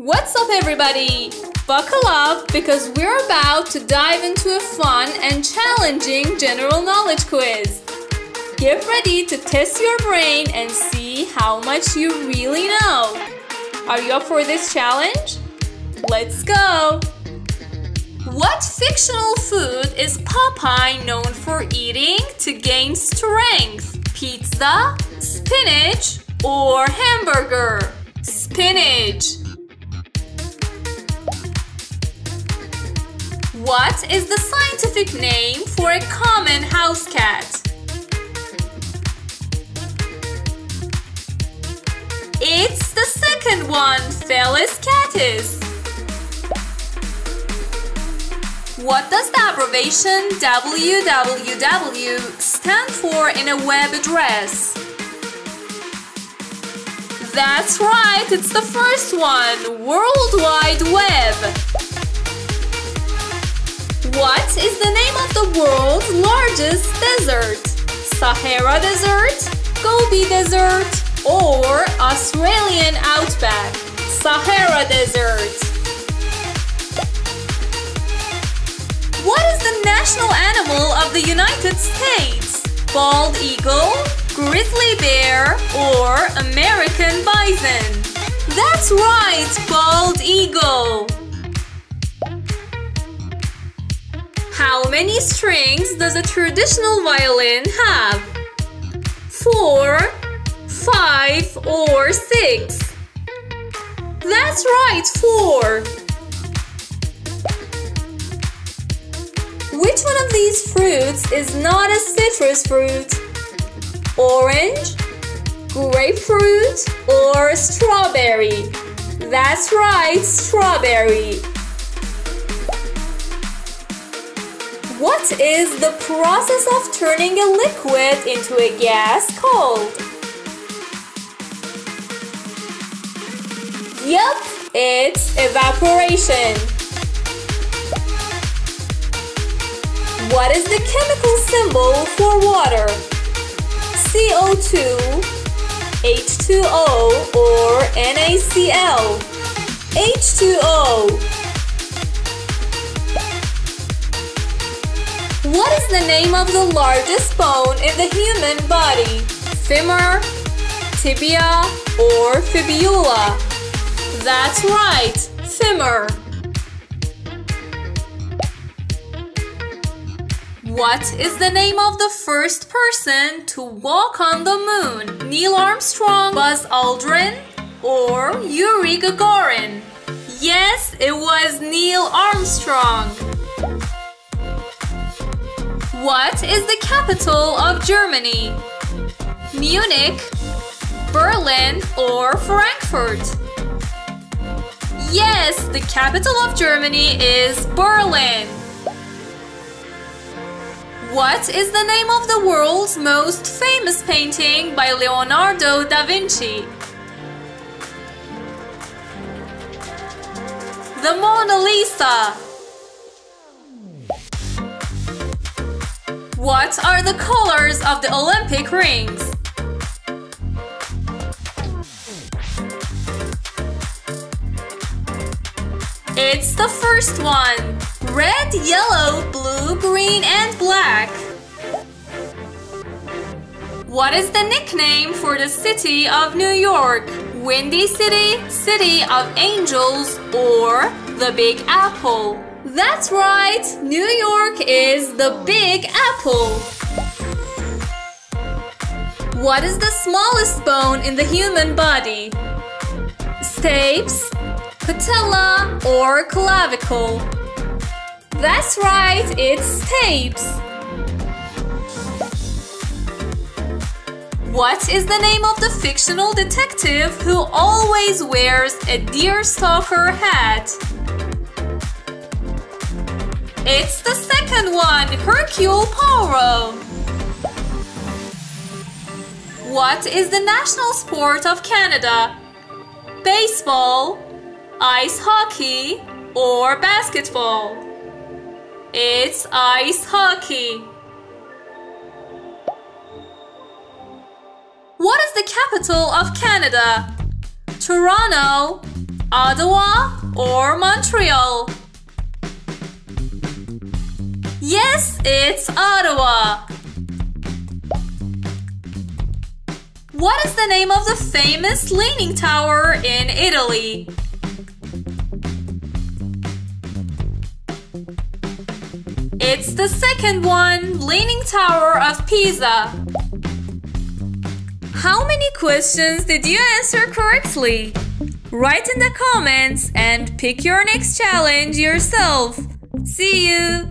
What's up, everybody? Buckle up because we're about to dive into a fun and challenging general knowledge quiz. Get ready to test your brain and see how much you really know. Are you up for this challenge? Let's go! What fictional food is Popeye known for eating to gain strength? Pizza, spinach, or hamburger? Spinach. What is the scientific name for a common house cat? It's the second one, Felis catus. What does the abbreviation www stand for in a web address? That's right, it's the first one, World Wide Web. Is the name of the world's largest desert? Sahara Desert, Gobi Desert, or Australian Outback? Sahara Desert. What is the national animal of the United States? Bald eagle, grizzly bear, or American bison? That's right, bald eagle. How many strings does a traditional violin have? Four, five, or six? That's right, four. Which one of these fruits is not a citrus fruit? Orange, grapefruit, or strawberry? That's right, strawberry. What is the process of turning a liquid into a gas called? Yup, it's evaporation. What is the chemical symbol for water? CO2, H2O, or NaCl? H2O. What is the name of the largest bone in the human body? Femur, tibia, or fibula? That's right, femur. What is the name of the first person to walk on the moon? Neil Armstrong, Buzz Aldrin, or Yuri Gagarin? Yes, it was Neil Armstrong. What is the capital of Germany? Munich, Berlin, or Frankfurt? Yes, the capital of Germany is Berlin. What is the name of the world's most famous painting by Leonardo da Vinci? The Mona Lisa. What are the colors of the Olympic rings? It's the first one. Red, yellow, blue, green, and black. What is the nickname for the city of New York? Windy City, City of Angels, or the Big Apple? That's right, New York is the Big Apple. What is the smallest bone in the human body? Stapes, patella, or clavicle? That's right, it's stapes. What is the name of the fictional detective who always wears a deerstalker hat? It's the second one, Hercule Poirot. What is the national sport of Canada? Baseball, ice hockey, or basketball? It's ice hockey. What is the capital of Canada? Toronto, Ottawa or Montreal? Yes, it's Ottawa. What is the name of the famous Leaning Tower in Italy? It's the second one, Leaning Tower of Pisa. How many questions did you answer correctly? Write in the comments and pick your next challenge yourself. See you!